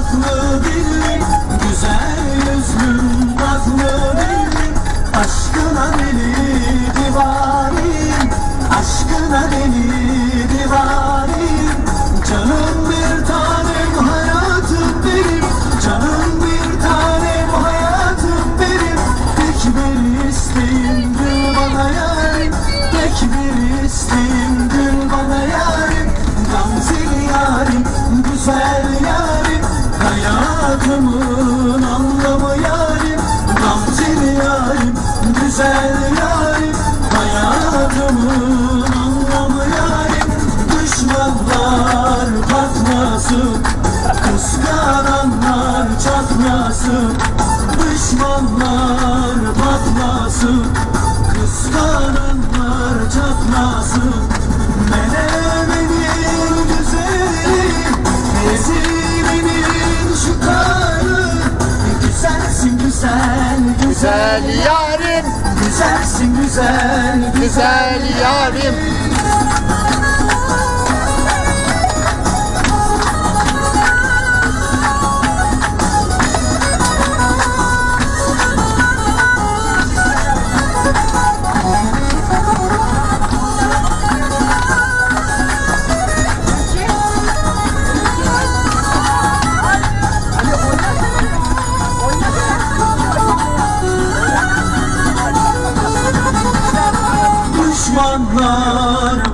tatlı dilli Güzel yüzlü tatlı dilli Aşkına deli divaneyim Aşkına deli çatlasın Menemenin güzeli. Ezilinin şu karı? Güzelsin güzel Güzel. Yarim, Güzelsin güzel. Güzel yarim zamanlar